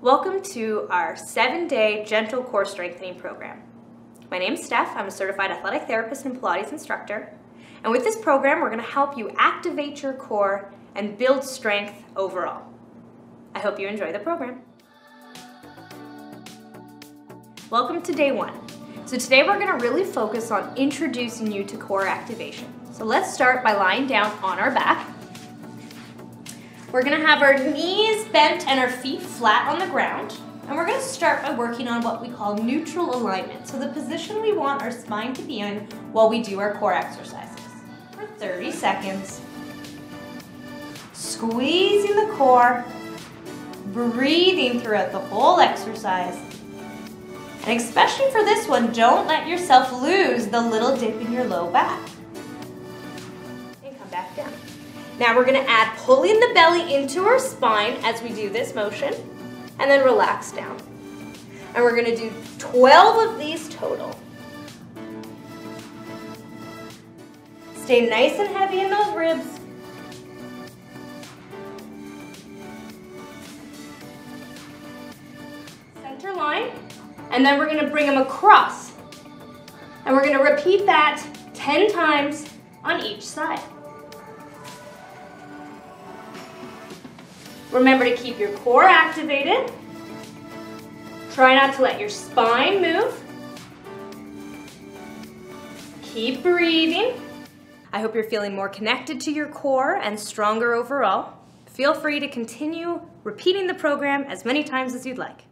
Welcome to our seven-day gentle core strengthening program. My name is Steph. I'm a certified athletic therapist and Pilates instructor. And with this program, we're going to help you activate your core and build strength overall. I hope you enjoy the program. Welcome to day one. So today we're going to really focus on introducing you to core activation. So let's start by lying down on our back. We're gonna have our knees bent and our feet flat on the ground. And we're gonna start by working on what we call neutral alignment. So the position we want our spine to be in while we do our core exercises. For 30 seconds. Squeezing the core, breathing throughout the whole exercise. And especially for this one, don't let yourself lose the little dip in your low back. And come back down. Now we're gonna add pulling the belly into our spine as we do this motion, and then relax down. And we're gonna do 12 of these total. Stay nice and heavy in those ribs. Center line, and then we're gonna bring them across. And we're gonna repeat that 10 times on each side. Remember to keep your core activated. Try not to let your spine move. Keep breathing. I hope you're feeling more connected to your core and stronger overall. Feel free to continue repeating the program as many times as you'd like.